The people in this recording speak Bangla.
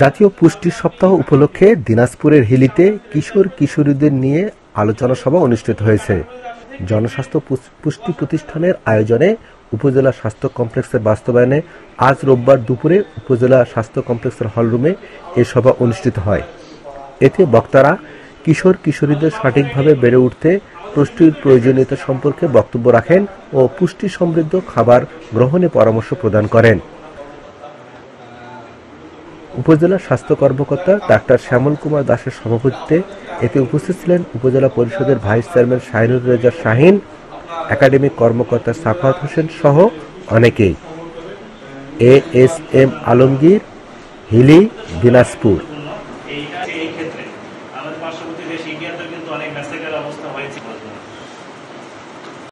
জাতীয় পুষ্টি সপ্তাহ উপলক্ষে দিনাজপুরের হিলিতে কিশোর কিশোরীদের নিয়ে আলোচনা সভা অনুষ্ঠিত হয়েছে। জনস্বাস্থ্য পুষ্টি প্রতিষ্ঠানের আয়োজনে উপজেলা স্বাস্থ্য কমপ্লেক্সের বাস্তবায়নে আজ রোববার দুপুরে উপজেলা স্বাস্থ্য কমপ্লেক্সের হলরুমে এ সভা অনুষ্ঠিত হয়। এতে বক্তারা কিশোর কিশোরীদের সঠিকভাবে বেড়ে উঠতে, পুষ্টির প্রয়োজনীয়তা সম্পর্কে বক্তব্য রাখেন ও পুষ্টি সমৃদ্ধ খাবার গ্রহণে পরামর্শ প্রদান করেন। উপজেলা স্বাস্থ্য কর্মকর্তা ডাক্তার শ্যামল কুমার দাসের সভাপতিত্বে এতে উপস্থিত ছিলেন উপজেলা পরিষদের vice chairman Shahinur Reza Shahin, academic কর্মকর্তা সাফাত হোসেন সহ অনেকেই। A S M Alamgir, Hili, Dinajpur.